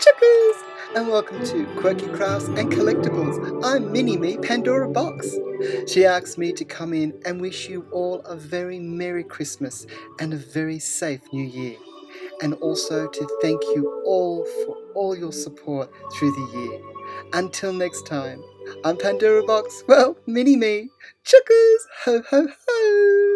Chookers! And welcome to Quirky Crafts and Collectibles. I'm Mini Me Pandora Box. She asked me to come in and wish you all a very Merry Christmas and a very safe New Year. And also to thank you all for all your support through the year. Until next time, I'm Pandora Box. Well, Mini Me. Chookers! Ho ho ho!